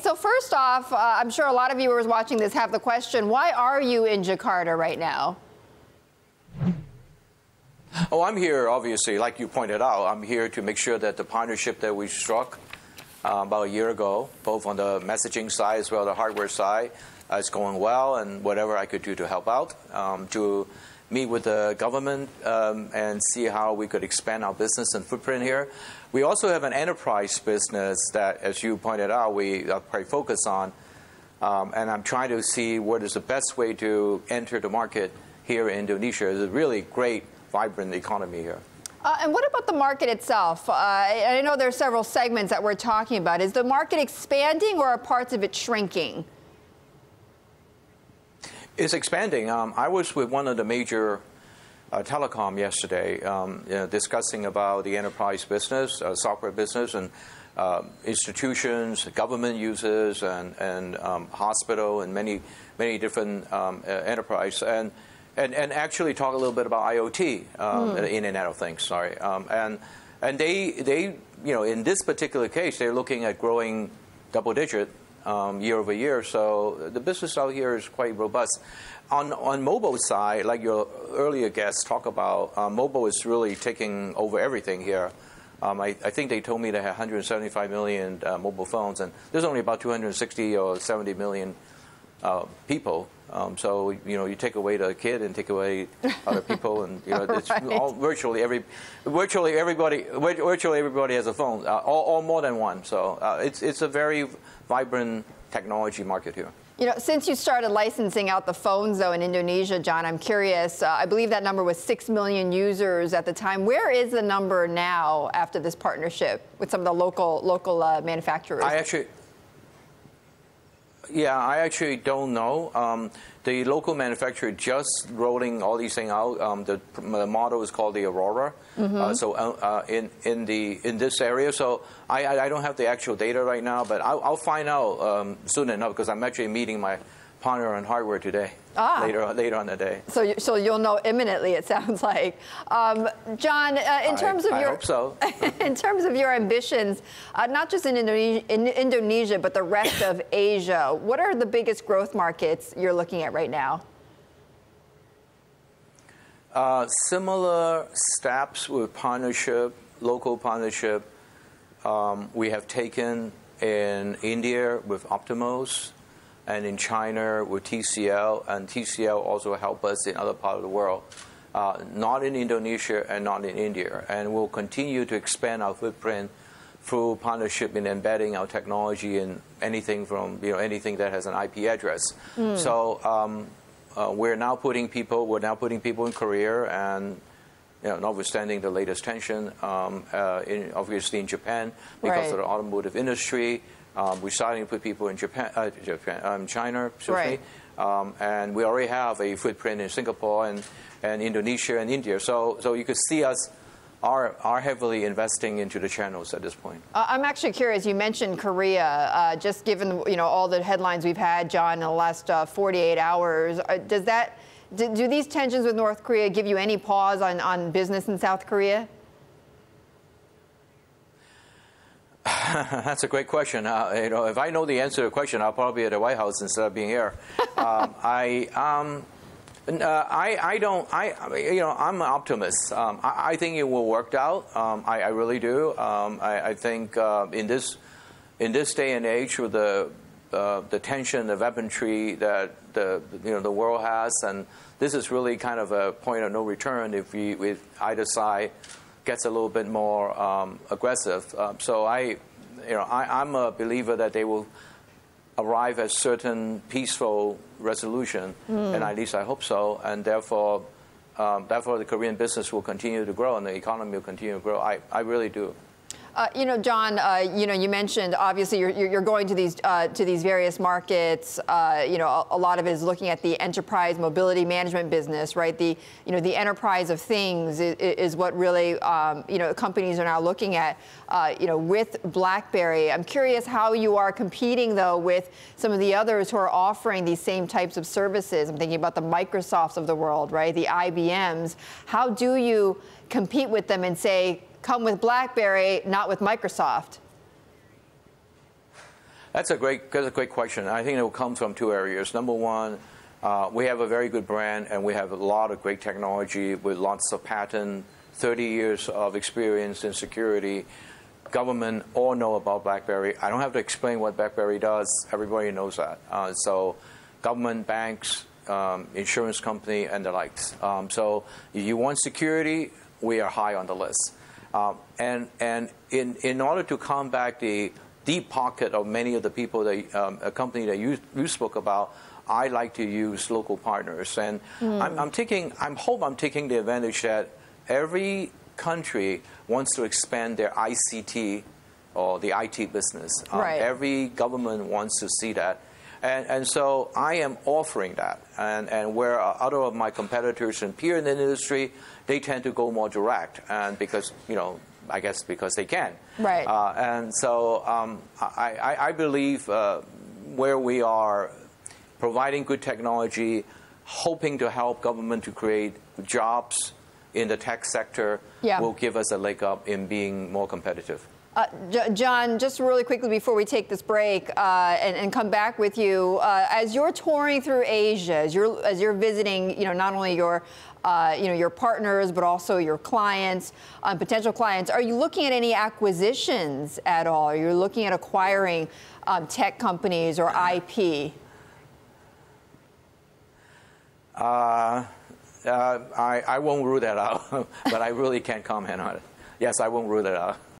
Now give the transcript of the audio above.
So first off, uh, I'm sure a lot of viewers watching this have the question, why are you in Jakarta right now? Oh, I'm here, obviously, like you pointed out, I'm here to make sure that the partnership that we struck uh, about a year ago, both on the messaging side as well as the hardware side, uh, is going well, and whatever I could do to help out, um, to meet with the government um, and see how we could expand our business and footprint here. We also have an enterprise business that, as you pointed out, we are quite focused on. Um, and I'm trying to see what is the best way to enter the market here in Indonesia. It's a really great, vibrant economy here. Uh, and what about the market itself? Uh, I know there are several segments that we're talking about. Is the market expanding or are parts of it shrinking? It's expanding. Um, I was with one of the major uh, telecom yesterday, um, you know, discussing about the enterprise business, uh, software business, and uh, institutions, government users, and, and um, hospital, and many many different um, uh, enterprise, and, and and actually talk a little bit about IoT, mm. Internet of Things. Sorry, um, and and they they you know in this particular case they're looking at growing double digit um, year over year. So the business out here is quite robust. On on mobile side, like your earlier guests talk about, uh, mobile is really taking over everything here. Um, I, I, think they told me they have 175 million uh, mobile phones, and there's only about 260 or 70 million uh, people. Um, so you know, you take away the kid and take away other people, and you know, it's right. all, virtually every, virtually everybody, virtually everybody has a phone, uh, or, or, more than one. So uh, it's it's a very vibrant technology market here. You know, since you started licensing out the phones, though, in Indonesia, John, I'm curious. Uh, I believe that number was 6 million users at the time. Where is the number now after this partnership with some of the local local uh, manufacturers? I actually, yeah, I actually don't know. Um, the local manufacturer just rolling all these things out. Um, the, the, model is called the Aurora. Mm-hmm. Uh, so uh, uh, in in the in this area, so I, I don't have the actual data right now, but I'll, I'll find out um, soon enough because I'm actually meeting my partner on hardware today. Ah. Later, later on the day. So, you, so you'll know imminently. It sounds like. Um, John, uh, in terms of I your, hope so. in terms of your ambitions, uh, not just in Indonesia, in Indonesia, but the rest of Asia, what are the biggest growth markets you're looking at right now? Uh, similar steps with partnership, local partnership. Um, we have taken in India with Optiemus and in China with TCL, and TCL also help us in other parts of the world. Uh, not in Indonesia and not in India. And we'll continue to expand our footprint through partnership in embedding our technology in anything from you know anything that has an IP address. Mm. So um, uh, we're now putting people we're now putting people in Korea and you know, notwithstanding the latest tension, um, uh, in, obviously in Japan because right. of the automotive industry. Um, we're starting to put people in Japan, uh, Japan um, China, right. Um, and we already have a footprint in Singapore and, and Indonesia and India. So, so you could see us are, are heavily investing into the channels at this point. Uh, I'm actually curious. You mentioned Korea. Uh, just given you know all the headlines we've had, John, in the last uh, 48 hours, uh, does that do, do these tensions with North Korea give you any pause on, on business in South Korea? That's a great question. Uh, you know, if I know the answer to the question, I'll probably be at the White House instead of being here. um, I, um, uh, I, I don't. I, you know, I'm an optimist. Um, I, I, think it will work out. Um, I, I, really do. Um, I, I, think uh, in this, in this day and age, with the uh, the tension, the weaponry that the you know the world has, and this is really kind of a point of no return if we, if either side gets a little bit more um, aggressive. Um, so I, you know, I, am a believer that they will arrive at certain peaceful resolution, mm. and at least I hope so. And therefore, um, therefore, the Korean business will continue to grow and the economy will continue to grow. I, I really do. Uh, you know, John, uh, you know, you mentioned obviously you're, you're going to these uh, to these various markets. Uh, you know, a, a, lot of it is looking at the enterprise mobility management business, right? The you know the enterprise of things is, is what really um, you know companies are now looking at. Uh, you know, with BlackBerry, I'm curious how you are competing though with some of the others who are offering these same types of services. I'm thinking about the Microsofts of the world, right? The IBMs. How do you compete with them and say? Come with BlackBerry, not with Microsoft? That's a great, that's a great question. I think it will come from two areas. Number one, uh, we have a very good brand and we have a lot of great technology with lots of patent, 30 years of experience in security. Government all know about BlackBerry. I don't have to explain what BlackBerry does. Everybody knows that. Uh, so, government, banks, um, insurance company, and the likes. Um, so, if you want security, we are high on the list. Um, and and in, in order to combat the deep pocket of many of the people that um, a company that you, you spoke about, I like to use local partners. And I'm, I'm taking, I'm hope I'm taking the advantage that every country wants to expand their ICT or the IT business. Um, Right. Every government wants to see that. And, and so I am offering that. And, and where uh, other of my competitors and peer in the industry, they tend to go more direct. And because, you know, I guess because they can. Right. Uh, and so um, I, I, I believe uh, where we are providing good technology, hoping to help government to create jobs in the tech sector Yeah. will give us a leg up in being more competitive. Uh, John, just really quickly before we take this break uh, and, and come back with you, uh, as you're touring through Asia, as you're as you're visiting, you know, not only your uh, you know your partners but also your clients, um, potential clients, are you looking at any acquisitions at all? Are you looking at acquiring um, tech companies or IP? Uh, I, I won't rule that out, but I really can't comment on it. Yes, I won't rule that out.